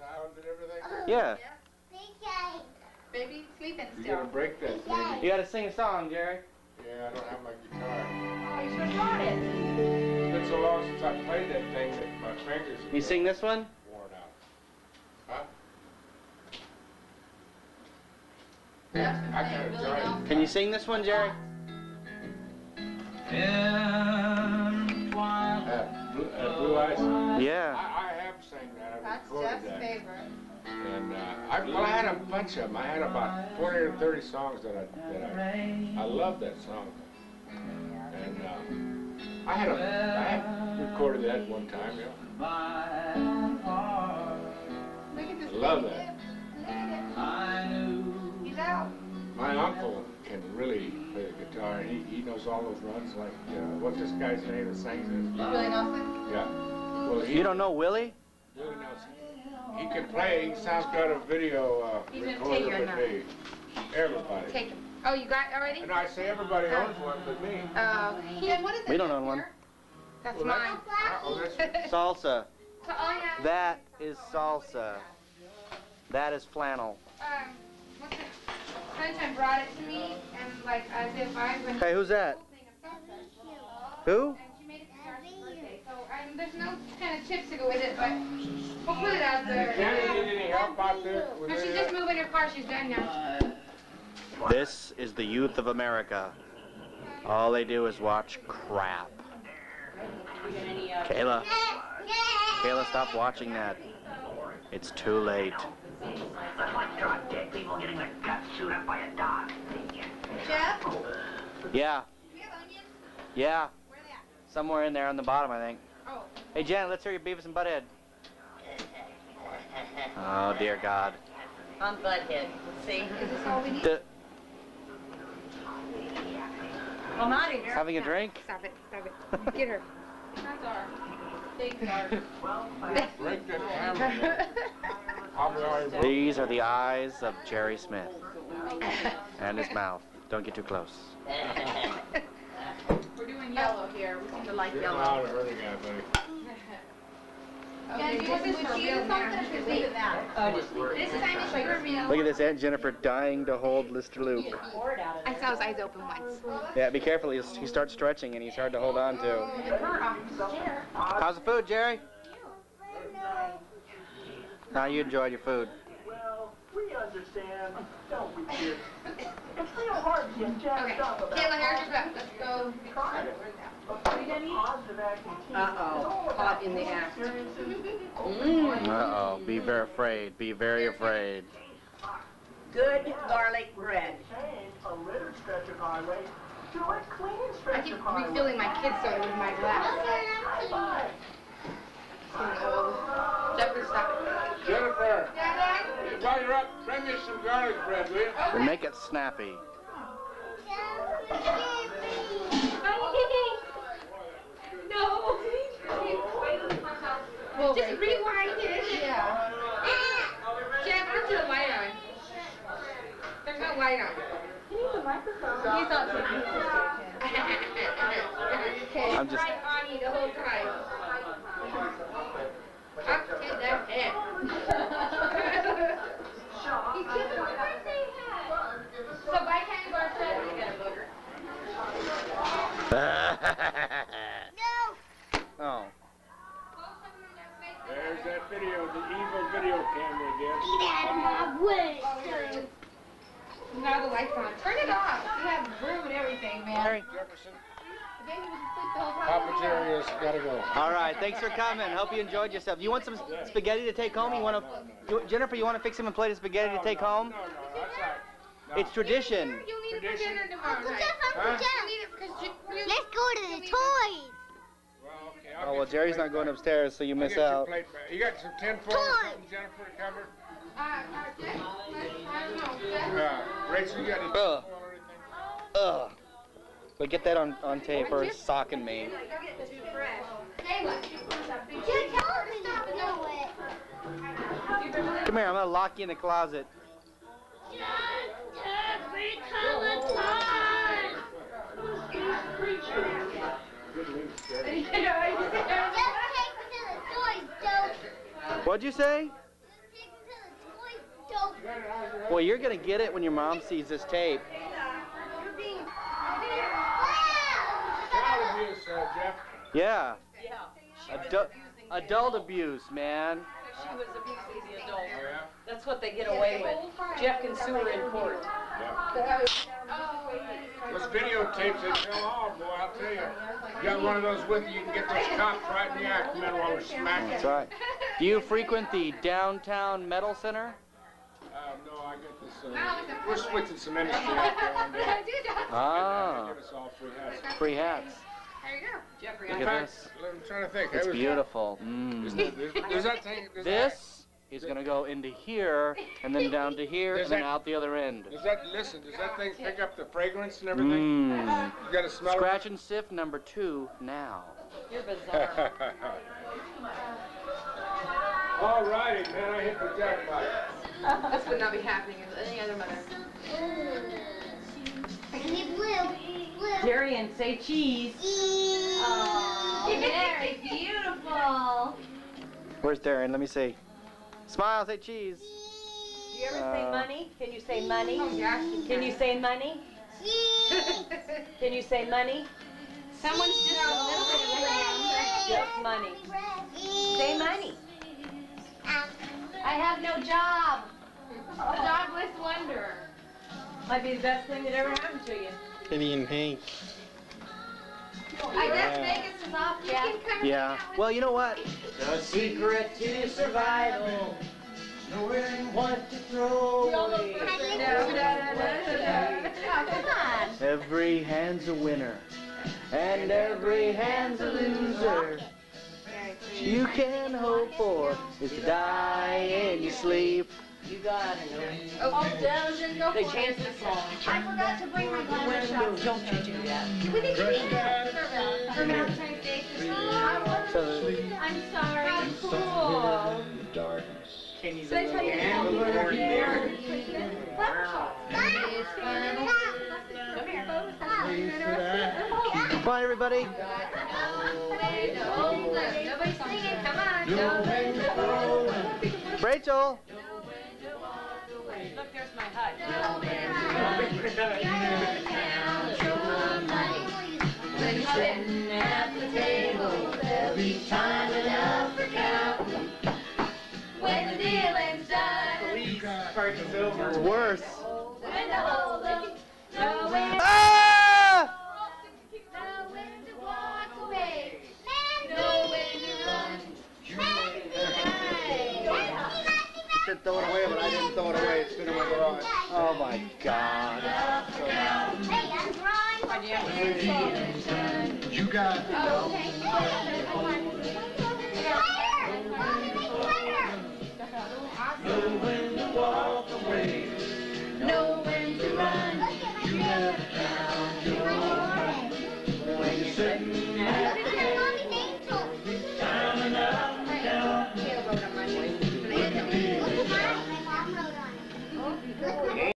sound and everything? Yeah. Baby, sleeping still. You gotta break that, baby. You gotta sing a song, Jerry. Yeah, I don't have my guitar. Oh, you should have brought it. It's been so long since I played that thing that my fingers have You sing this one? worn out. Huh? Jeff's I playing gotta Willie Can you sing this one, Jerry? Uh, Blue, uh, Blue Eyes. Yeah. I, I have sang that. I That's recorded Jeff's that. favorite. And uh, I, well, I had a bunch of them. I had about 20 or 30 songs that I that I, I love that song. And uh, I had a I had recorded that one time. Yeah. Look at this I love that. Look at it. He's out. My uncle can really play the guitar. He he knows all those runs. Like uh, what's this guy's name that sings this? Willie Nelson. Yeah. Well, he You don't know Willie? Willie Nelson. He can play. He sounds got a video uh, He's recorder with number. me. Everybody. Take him. Oh, you got it already? And I say everybody owns one but me. Oh, Ken, what is it? We don't own one. That's Well, mine. Oh, that's Salsa. Oh, yeah. That is salsa. That is flannel. Um, what's it? Sunshine brought it to me, and like as if I was. Hey, who's that? Who? And she made it for Josh's birthday. So um, there's no kind of chips to go with it, but we'll put it out there. Jenny, need any help out there? No, she's just moving her car. She's done now. This is the youth of America. All they do is watch crap. Kayla. Kayla, stop watching that. It's too late. Jeff, Yeah, we have onions. yeah. Where are they at? Somewhere in there on the bottom, I think. Hey, Janet, let's hear your Beavis and Butthead. Oh, dear God. I'm Butthead. See? Is this all we need? D- I'm out of here. having a drink? Stop it. Stop it. Get her. That's our. Thanks, our. Break that hammer. I'll be all right. These are the eyes of Jerry Smith. And his mouth. Don't get too close. We're doing yellow here. We seem to like yellow. Out of her again, buddy. Okay, do you want this this is for for real real now? now. Just leave it that. This time is for real. Look at this Aunt Jennifer dying to hold Mr. Luke. I saw his eyes open once. Yeah, be careful. He's, he starts stretching and he's hard to hold on to. It hurt off his chair. How's the food, Jerry? How you enjoyed your food? Well, we understand, don't we, kids? It's real hard to get jacked Okay, up about Kayla, here's your cup. Let's go. positive acting. Uh-oh. Caught in the act. Mm. Uh-oh. Be very afraid. Be very afraid. Good garlic bread. Change a littered stretch of highway to a clean I keep refilling my kid soda with my glass. Bye-bye. Stop it. Jennifer, while you're up, bring me some garlic bread, will you? And make it snappy. Well, just rewind it. Yeah. Jeff, put your light on. There's no light on. He's not Okay. I'm just- Right on you the whole time. Up to the head. He's giving me a birthday hat. So by the time you go outside, you get a booger. oh. There's that video, the evil video camera again. Now the lights on. Turn it off. We have room and everything, man. Jerry. Jefferson, The baby was asleep the whole time. Papa Jerry has gotta go. All right. Thanks for coming. Hope you enjoyed yourself. You want some spaghetti to take home? You want to, Jennifer? You want to fix him a plate of spaghetti to take home? No, no, that's all right. No. It's tradition. You'll need it for dinner tomorrow Uncle night. Jeff, Uncle Huh? Jeff, need it because you. you- let's go to the toys. Well, okay, I'll Oh, well, get you a Jerry's not going back. upstairs, so you I'll miss get you a out. plate. You got some tin foil or something, Jennifer, to cover? Jeff, I don't know. Uh, Rachel, you got any Ugh. or anything? Ugh. But get that on, on tape or it's socking me. Kayla. You told me to do it. Come here. I'm gonna lock you in the closet. What'd you say? Well, you're gonna get it when your mom sees this tape. Child abuse, Jeff. Yeah. Yeah. She was Adu- adult abuse, man. She was abusing the adult. That's what they get away with. Jeff can sue her in court. Yeah. Those videotapes, they tell all, boy, I'll tell you. You got one of those with you, you can get those cops right in the act, man, while we're smacking. That's right. Do you frequent the downtown metal center? Uh, no, I get this, uh, we're switching some industry out there one day. Ah, Give us all free hats. free hats. There you go. Jeffrey, Look at fact, this. I'm trying to think. It's beautiful. Mm. that- there's, there's that thing. This is gonna go into here, and then down to here, and then out the other end. Does that, listen, does that thing pick up the fragrance and everything? Mmm. You gotta smell Scratch and sift number two now. you're bizarre. All righty, man, I hit the jackpot. This would not be happening with any other mother. Darian, say cheese. Very beautiful. Where's Darian? Let me see. Smile, say cheese. Do you ever say Uh, money? Can you say money? Oh, yeah. Can you say money? Can you say money? Someone's just a little bit of lamb. Just money. Say money. I have no job. A jobless wonder. Might be the best thing that ever happened to you. Penny and Hank. I guess Vegas is off, You Jeff. can come Yeah. Well, you know what? The secret to survival, knowing what to throw away. Oh, come on. Every hand's a winner, and every hand's a loser. You can hope for is to die in your sleep. You gotta know. Oh, Dozen, go They for changed the song. I forgot to bring my glamour shots. Don't you do that. We need to eat it for for Valentine's Day. I'm sorry. How cool. Darkness. can you So they try to And the Lord there. Glamour shots. Come here. Come on, everybody. Nobody's singing. Come on. Know when to throw and Rachel. Look, there's my hut. sitting at throw it away, but I didn't throw it away. It's sitting in my garage. Oh my God. Hey, I'm drawing. You got Oh, okay.